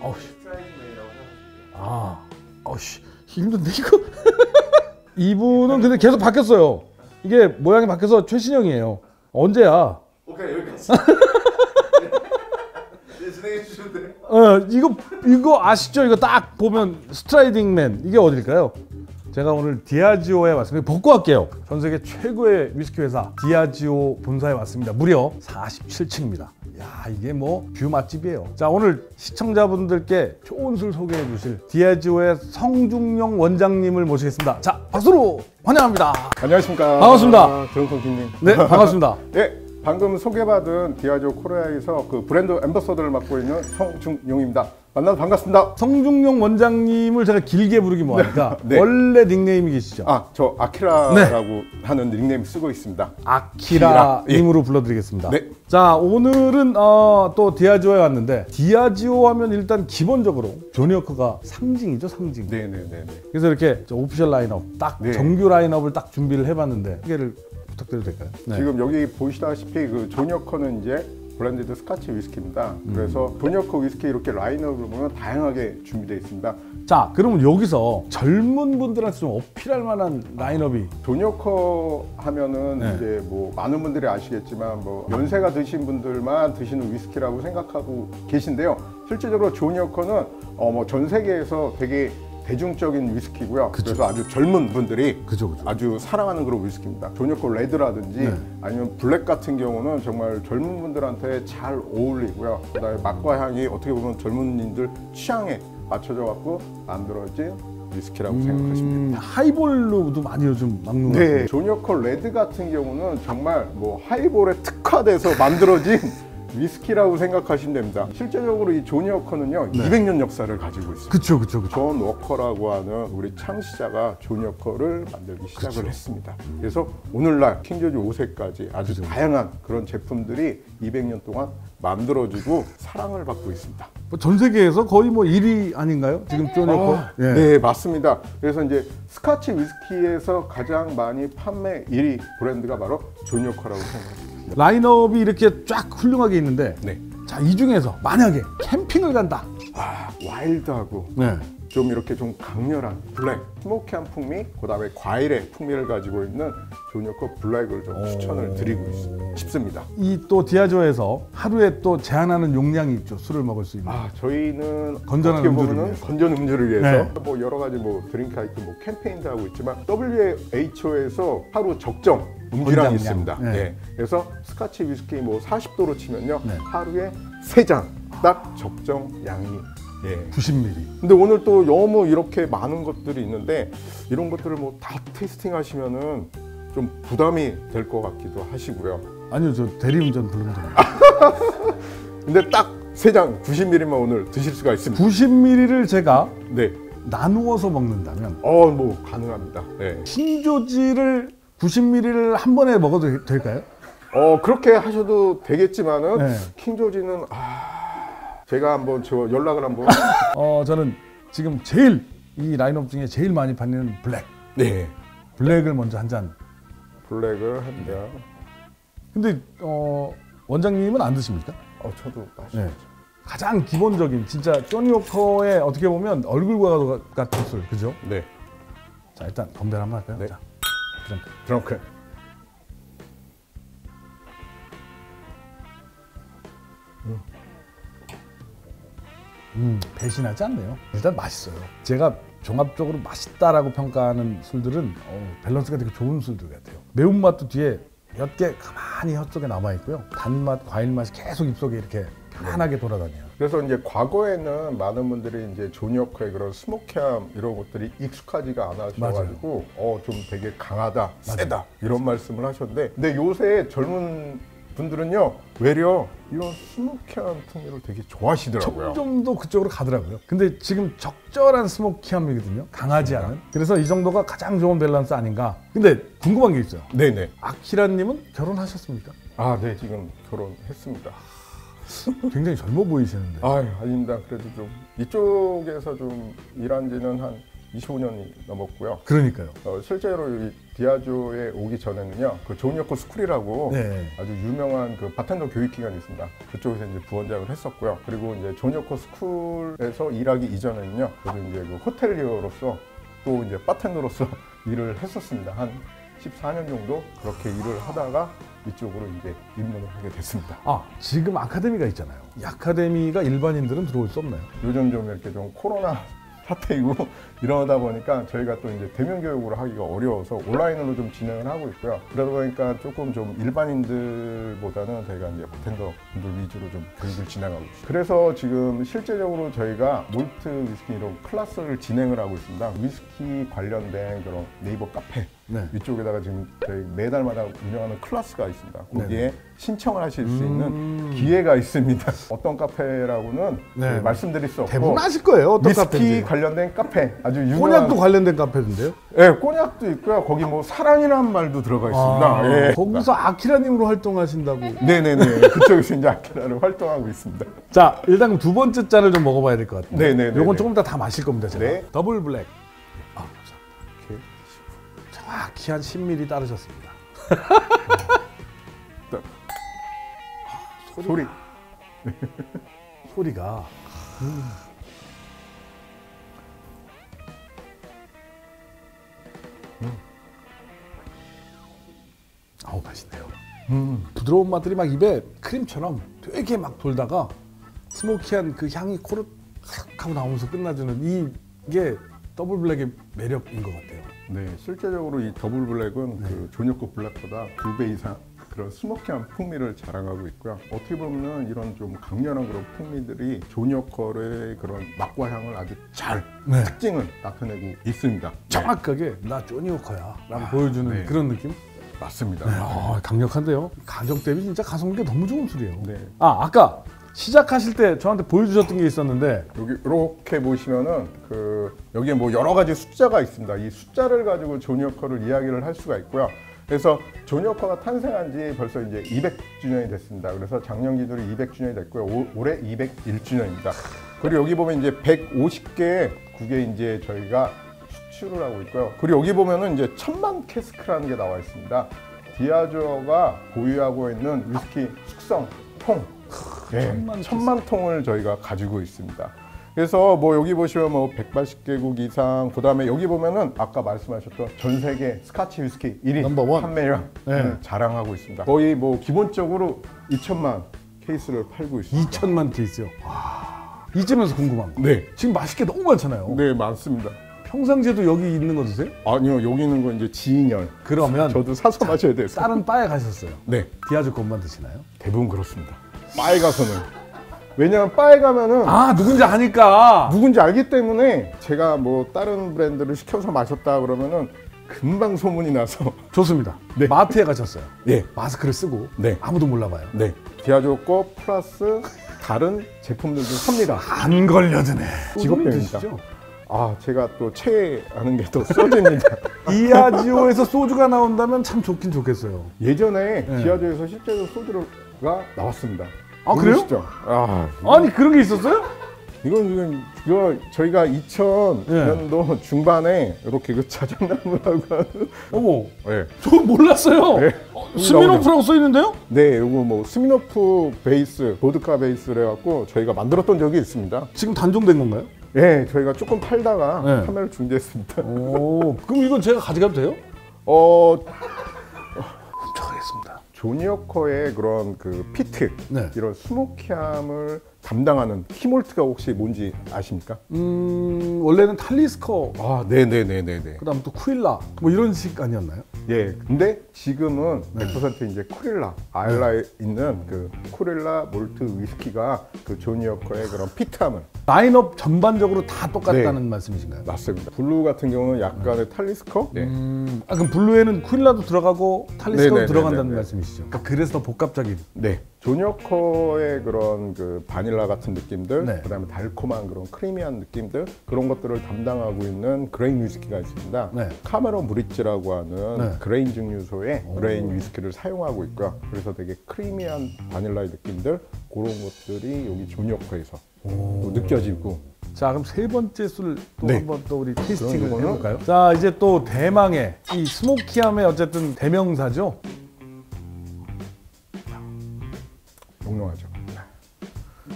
생각하시면 돼요. 아, 어씨 힘든데 이거. 이분은 근데 계속 바뀌었어요. 이게 모양이 바뀌어서 최신형이에요. 언제야? 오케이 여기까지. 네, 진행해 주시면 돼요. 어, 이거 이거 아시죠? 이거 딱 보면 Striding Man 이게 어딜까요? 제가 오늘 디아지오에 왔습니다. 벗고 갈게요. 전 세계 최고의 위스키 회사 디아지오 본사에 왔습니다. 무려 47층입니다. 야 이게 뭐 view 맛집이에요. 자 오늘 시청자분들께 좋은 술 소개해 주실 디아지오의 성중용 원장님을 모시겠습니다. 자 박수로 환영합니다. 안녕하십니까. 반갑습니다. 정성 김님. 네 반갑습니다. 네, 방금 소개받은 디아지오 코리아에서 그 브랜드 ambassador를 맡고 있는 성중용입니다. 만나서 반갑습니다. 성중용 원장님을 제가 길게 부르기 뭐하니까 네. 원래 닉네임이 계시죠? 아, 저 아키라라고 하는 닉네임 쓰고 있습니다. 아키라님으로 불러드리겠습니다. 네. 자 오늘은 어, 또 디아지오에 왔는데 디아지오 하면 일단 기본적으로 조니워커가 상징이죠 상징. 네, 네, 네, 네. 그래서 이렇게 저 official 라인업 딱 네. 정규 라인업을 딱 준비를 해봤는데 소개를 부탁드려도 될까요? 네. 지금 여기 보시다시피 그 조니워커는 이제 blended 스카치 위스키입니다. 그래서 조니워커 위스키 이렇게 라인업을 보면 다양하게 준비되어 있습니다. 자 그러면 여기서 젊은 분들한테 좀 어필할 만한 라인업이 조니워커 하면은 네. 이제 뭐 많은 분들이 아시겠지만 뭐 연세가 드신 분들만 드시는 위스키라고 생각하고 계신데요. 실제적으로 조니워커는 어 뭐 전 세계에서 되게 대중적인 위스키고요. 그래서 아주 젊은 분들이 그죠 그죠. 아주 사랑하는 그런 위스키입니다. 조니워커 레드라든지 네. 아니면 블랙 같은 경우는 정말 젊은 분들한테 잘 어울리고요. 그다음에 맛과 향이 어떻게 보면 젊은이들 취향에 맞춰져 갖고 만들어진 위스키라고 생각하시면 됩니다. 음, 하이볼로도 많이 요즘 먹는 것 네, 같아요. 조니워커 레드 같은 경우는 정말 뭐 하이볼에 특화돼서 만들어진 위스키라고 생각하시면 됩니다. 실제적으로 이 조니워커는요, 200년 역사를 가지고 있습니다. 그쵸 그쵸 그쵸. 존 워커라고 하는 우리 창시자가 조니워커를 만들기 시작을 했습니다. 그래서 오늘날 킹조지 5세까지 아주 다양한 그런 제품들이 200년 동안 만들어지고 사랑을 받고 있습니다. 뭐 전 세계에서 거의 뭐 1위 아닌가요? 지금 조니워커. 아, 예. 네, 맞습니다. 그래서 이제 스카치 위스키에서 가장 많이 판매 1위 브랜드가 바로 조니워커라고 생각합니다. 라인업이 이렇게 쫙 훌륭하게 있는데 네. 자 이 중에서 만약에 캠핑을 간다 아, wild하고 네. 좀 이렇게 좀 강렬한 블랙, smoky한 풍미, 그 다음에 과일의 풍미를 가지고 있는 조니워커 블랙을 좀 추천을 드리고 있, 싶습니다. 이 또 디아지오에서 하루에 또 제한하는 용량이 있죠 술을 먹을 수 있는 아, 저희는 건전한 음주를 위해서. 건전 음주를 위해서 네. 뭐 여러 가지 뭐 Drink IQ 뭐 캠페인도 하고 있지만 WHO에서 하루 적정 권장량. 있습니다. 네. 네. 그래서 스카치 위스키 뭐 40도로 치면요 네. 하루에 세 잔 딱 적정량이 예. 90ml 근데 오늘 또 너무 이렇게 많은 것들이 있는데 이런 것들을 뭐 다 tasting 하시면은 좀 부담이 될 것 같기도 하시고요. 아니요 저 대리운전 부르면 됩니다 근데 딱세잔 90ml만 오늘 드실 수가 있습니다. 90ml를 제가 네. 나누어서 먹는다면 어, 뭐 가능합니다. 네. 흰조지를 90ml를 한 번에 먹어도 되- 될까요? 어, 그렇게 하셔도 되겠지만은 네. 킹조지는 아 제가 한번 저 연락을 한번 어 저는 지금 제일 이 라인업 중에 제일 많이 팔리는 블랙 네. 블랙을 먼저 한 잔 블랙을 한다. 근데 어 원장님은 안 드십니까? 어, 저도 마시. 네. 가장 기본적인 진짜 쪼니워커의 어떻게 보면 얼굴과 같은 술 그죠? 네. 자 일단 건배를 한번 할까요? 네. 자, 드럼크. 드렁큰. 음 배신하지 않네요. 일단 맛있어요. 제가 종합적으로 맛있다라고 평가하는 술들은 어, 밸런스가 되게 좋은 술들 같아요. 매운맛도 뒤에 몇 개 가만히 혀 속에 남아 있고요. 단맛, 과일 맛이 계속 입속에 이렇게 편안하게 돌아다녀요. 그래서 이제 과거에는 많은 분들이 이제 조니워커의 그런 smoky함 이런 것들이 익숙하지가 않으셔가지고 어 좀 되게 강하다, 세다 이런 말씀을 하셨는데 근데 요새 젊은 분들은요 외려 이런 smoky한 풍미를 되게 좋아하시더라고요. 점점 더 그쪽으로 가더라고요. 근데 지금 적절한 smoky함이거든요. 강하지 않은. 그래서 이 정도가 가장 좋은 밸런스 아닌가. 근데 궁금한 게 있어요. 네네. 아키라님은 결혼하셨습니까? 아, 네 지금 결혼했습니다. 굉장히 젊어 보이시는데. 아, 아닙니다. 그래도 좀 이쪽에서 좀 일한 지는 한 25년이 넘었고요. 그러니까요. 어, 실제로 이 디아지오에 오기 전에는요, 그 조니워커 스쿨이라고 네. 아주 유명한 그 바텐더 교육 기관이 있습니다. 그쪽에서 이제 부원장을 했었고요. 그리고 이제 조니워커 스쿨에서 일하기 이전에는요, 저도 이제 그 호텔리어로서 또 이제 바텐더로서 일을 했었습니다. 한 14년 정도 그렇게 일을 하다가 이쪽으로 이제 입문을 하게 됐습니다. 아 지금 아카데미가 있잖아요. 이 아카데미가 일반인들은 들어올 수 없나요? 요즘 좀 이렇게 좀 코로나 사태이고 이러다 보니까 저희가 또 이제 대면 교육으로 하기가 어려워서 온라인으로 좀 진행을 하고 있고요. 그러다 보니까 조금 좀 일반인들보다는 저희가 이제 바텐더 분들 위주로 좀 교육을 진행하고 있습니다. 그래서 지금 실제적으로 저희가 몰트 위스키 이런 클래스를 진행을 하고 있습니다. 위스키 관련된 그런 네이버 카페 네. 위쪽에다가 지금 저희 매달마다 운영하는 클래스가 있습니다. 거기에 네네. 신청을 하실 수 음. 있는 기회가 있습니다. 어떤 카페라고는 네. 그 말씀드릴 수 없고 대부분 아실 거예요. 어떤 위스키 카페인지. 관련된 카페 아주 유명한 꼬냑도 관련된 카페인데요. 예, 꼬냑도 있고요. 거기 뭐 사랑이라는 말도 들어가 있습니다. 아, 예. 거기서 아키라님으로 활동하신다고. 네네네 그쪽에서 이제 아키라로 활동하고 있습니다. 자 일단 두 번째 잔을 좀 먹어봐야 될 것 같아요. 네네네네. 요건 조금 이따 다 마실 겁니다. 제가. 네. 더블 블랙. 정확히 한 10ml 따르셨습니다. 소리 소리가 아우 맛있네요. 음, 부드러운 맛들이 막 입에 크림처럼 되게 막 돌다가 스모키한 그 향이 코로 탁 하고 나오면서 끝나주는 이게 더블 블랙의 매력인 것 같아요. 네 실제적으로 이 더블 블랙은 그 조니워커 블랙보다 두 배 이상 그런 smoky한 풍미를 자랑하고 있고요. 어떻게 보면 이런 좀 강렬한 그런 풍미들이 조니워커의 그런 맛과 향을 아주 잘 네. 특징을 나타내고 있습니다. 정확하게 나 워커야 라고 보여주는 네. 그런 느낌? 맞습니다. 아, 강력한데요. 가격 대비 진짜 가성비가 너무 좋은 술이에요. 네. 아, 아까 시작하실 때 저한테 보여주셨던 게 있었는데 여기 이렇게 보시면은 그 여기에 뭐 여러 가지 숫자가 있습니다. 이 숫자를 가지고 조니어커를 이야기를 할 수가 있고요. 그래서 조니어커가 탄생한 지 벌써 이제 200주년이 됐습니다. 그래서 작년 기준으로 200주년이 됐고요. 올- 올해 201주년입니다. 그리고 여기 보면 이제 150개 국에 이제 저희가 수출을 하고 있고요. 그리고 여기 보면은 이제 천만 캐스크라는 게 나와 있습니다. 디아지오가 보유하고 있는 위스키 숙성 통 네, 천만 천만, 통을 저희가 가지고 있습니다. 그래서 뭐 여기 보시면 뭐 180개국 이상 그다음에 여기 보면은 아까 말씀하셨던 전 세계 스카치 위스키 1위 number one. 판매량 네. 네, 자랑하고 있습니다. 거의 뭐 기본적으로 2천만 케이스를 팔고 있습니다. 2천만 케이스요. 와, 이쯤에서 궁금한 거. 네. 지금 맛있는 게 너무 많잖아요. 네, 많습니다. 평상시에도 여기 있는 거 드세요? 아니요, 여기 있는 건 이제 지인열. 그러면 저도 사서 마셔야 돼요. 다른 바에 가셨어요. 네, 디아주 것만 드시나요? 대부분 그렇습니다. 바에 가서는 왜냐면 바에 가면은 아, 누군지 아니까. 누군지 알기 때문에 제가 뭐 다른 브랜드를 시켜서 마셨다 그러면은 금방 소문이 나서 좋습니다. 네. 마트에 가셨어요. 네, 마스크를 쓰고 네. 아무도 몰라봐요. 네. 디아조 거 플러스 다른 제품들도 삽니다. 안 걸려드네. 직업병입니다. 아, 제가 또 최애하는 게 또 소주입니다. 디아지오에서 소주가 나온다면 참 좋긴 좋겠어요. 예전에 네. 디아지오에서 실제로 소주 가 나왔습니다. 아, 그래요? 모르시죠? 아, 아니 그런 게 있었어요? 이건 지금 이거 저희가 2000년도 중반에 이렇게 그 자작나무라고 하는 어머, 네. 저 몰랐어요. 네. 어, 스미노프라고 써 있는데요? 네, 이거 뭐 스미노프 베이스, 보드카 베이스를 해갖고 저희가 만들었던 적이 있습니다. 지금 단종된 건가요? 예, 저희가 조금 팔다가 네. 판매를 중지했습니다. 오, 그럼 이건 제가 가져가도 돼요? 어. 조니워커의 그런 그 peat, 네. 이런 smoky함을 담당하는 key malt가 혹시 뭔지 아십니까? 음, 원래는 탈리스커, 아, 네네네네네. 그다음 또 쿠일라, 뭐 이런 식 아니었나요? 예, 근데 지금은 네. 100% 이제 쿠일라, 아일라에 있는 그 쿠릴라 몰트 위스키가 그 조니워커의 그런 peat함을 라인업 전반적으로 다 똑같다는 네. 말씀이신가요? 맞습니다. 블루 같은 경우는 약간의 탈리스커, 네. 음, 아 그럼 블루에는 쿠일라도 들어가고 탈리스커도 네네네네네. 들어간다는 말씀이시죠? 그러니까 그래서 더 복합적인. 네. 조니워커의 그런 그 바닐라 같은 느낌들, 네. 그다음에 달콤한 그런 creamy한 느낌들 그런 것들을 담당하고 있는 grain 위스키가 있습니다. 네. 카메론 브릿지라고 하는 네. grain 증류소의 grain 위스키를 사용하고 있고요. 그래서 되게 creamy한 바닐라의 느낌들 그런 것들이 여기 조니워커에서 또 느껴지고 자 그럼 세 번째 술또 네. 한번 또 우리 tasting을 이거는- 해볼까요? 자 이제 또 대망의 이 smoky함의 어쨌든 대명사죠.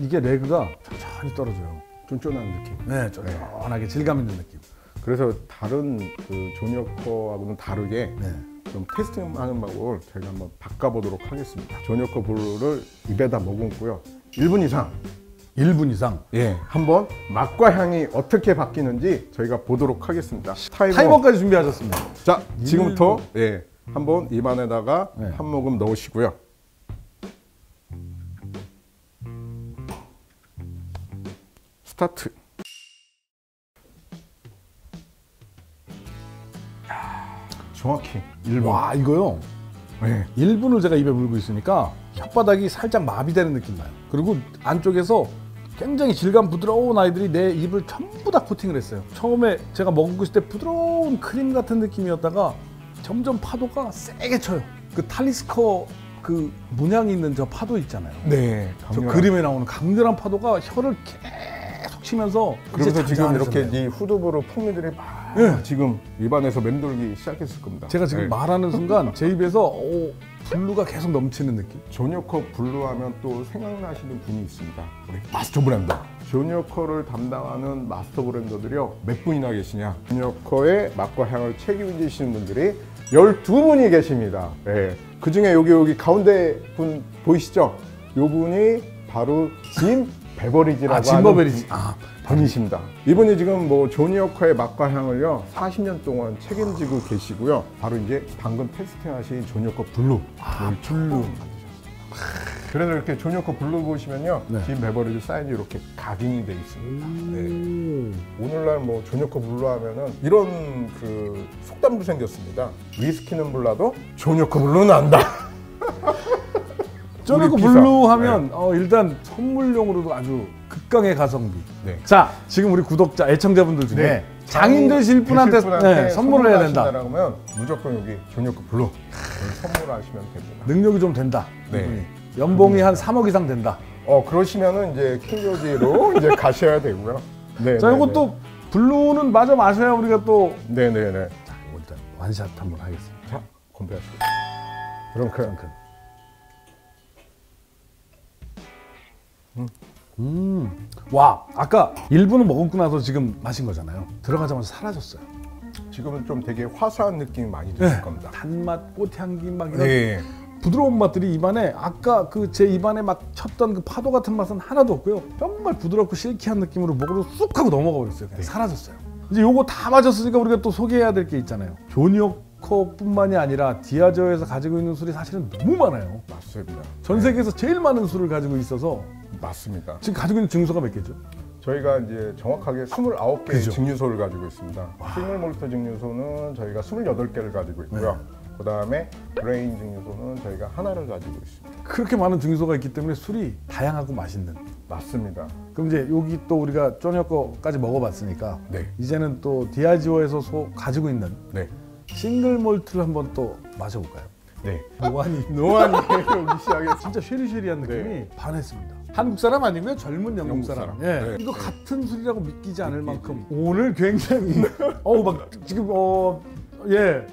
이게 leg가 천천히 떨어져요. 쫀쫀한 느낌. 네, 쫀쫀하게 질감 있는 느낌. 그래서 다른 그 조니워커하고는 다르게 네. 좀 tasting하는 방법을 저희가 한번 바꿔보도록 하겠습니다. 조니워커 블루를 입에다 머금고요. 1분 이상 1분 이상. 예, 한번 맛과 향이 어떻게 바뀌는지 저희가 보도록 하겠습니다. 타이머. 타이머까지 준비하셨습니다. 자, 지금부터 예, 한번 입안에다가 네. 한 모금 넣으시고요. 스타트. 정확히 1분. 와 이거요. 네. 1분을 제가 입에 물고 있으니까 혓바닥이 살짝 마비되는 느낌 나요. 그리고 안쪽에서 굉장히 질감 부드러운 아이들이 내 입을 전부 다 코팅을 했어요. 처음에 제가 먹고 있을 때 부드러운 크림 같은 느낌이었다가 점점 파도가 세게 쳐요. 그 탈리스커 그 문양이 있는 저 파도 있잖아요. 네. 저 강렬한- 그림에 나오는 강렬한 파도가 혀를 치면서 그래서 지금 이렇게. 이 후두부로 풍미들이 막 네. 지금 입안에서 맴돌기 시작했을 겁니다. 제가 지금 네. 말하는 순간 제 입에서 오, 블루가 계속 넘치는 느낌. 조니워커 블루 하면 또 생각나시는 분이 있습니다. 우리 master blender. 조니워커를 담당하는 master blender들이요 몇 분이나 계시냐? 조니워커의 맛과 향을 책임지시는 분들이 12분이 계십니다. 네. 그 중에 여기 여기 가운데 분 보이시죠? 요 분이 바로 짐 베버리지라고 아, 짐 베버리지. 아, 분이십니다. 이분이 지금 뭐 조니워커의 맛과 향을요 40년 동안 책임지고 계시고요. 바로 이제 방금 tasting하신 조니워커 블루. 아, 블루. 그래서 이렇게 조니워커 블루 보시면요, 네. 짐 베버리지 사인이 이렇게 각인이 돼 있습니다. 네. 오. 오늘날 뭐 조니워커 블루 하면은 이런 그 속담도 생겼습니다. 위스키는 몰라도 조니워커 블루는 안다. 저는 그. 블루 하면 어, 일단 선물용으로도 아주 극강의 가성비. 네. 자, 지금 우리 구독자, 애청자분들 중에 네. 장인 되실 분한테, 네, 선물을 해야 된다. 그러면 무조건 여기 조니워커 블루 여기 선물하시면 됩니다. 능력이 좀 된다. 네. 이분이. 연봉이 한 3억 이상 된다. 어 그러시면은 이제 킹조지로 이제 가셔야 되고요. 네. 자, 네, 이것도 블루는 마저 마셔야 우리가 또 네, 네, 네. 자, 일단 one shot 한번 하겠습니다. 자, 건배하시고. 그럼 그 음. 와, 아까 1분은 먹고 나서 지금 마신 거잖아요. 들어가자마자 사라졌어요. 지금은 좀 되게 화사한 느낌이 많이 드실 네. 겁니다. 단맛, 꽃향기 막 이런 네. 부드러운 맛들이 입안에 아까 그 제 입안에 막 쳤던 그 파도 같은 맛은 하나도 없고요. 정말 부드럽고 실키한 느낌으로 목으로 쑥 하고 넘어가 버렸어요. 그냥 사라졌어요. 이제 요거 다 마셨으니까 우리가 또 소개해야 될 게 있잖아요. 조니워커뿐만이 아니라 디아지오에서 가지고 있는 술이 사실은 너무 많아요. 맞습니다. 전 세계에서 제일 많은 술을 가지고 있어서 맞습니다. 지금 가지고 있는 증류소가 몇 개죠? 저희가 이제 정확하게 29개의 그죠. 증류소를 가지고 있습니다. single malt 증류소는 저희가 28개를 가지고 있고요. 네. 그다음에 grain 증류소는 저희가 하나를 가지고 있습니다. 그렇게 많은 증류소가 있기 때문에 술이 다양하고 맛있는. 맞습니다. 그럼 이제 여기 또 우리가 쪼니어커까지 먹어봤으니까 네. 이제는 또 디아지오에서 소 가지고 있는 네. 싱글 몰트를 한번 또 마셔볼까요? 네. 노안이 노안이 여기 시작했습니다. 진짜 쉐리쉐리한 느낌이 네. 반했습니다. 한국 사람 아니고요, 젊은 영국 사람. 사람. 예, 네. 이거 같은 술이라고 믿기지 않을 만큼 오늘 굉장히 어우 막 지금 어 예.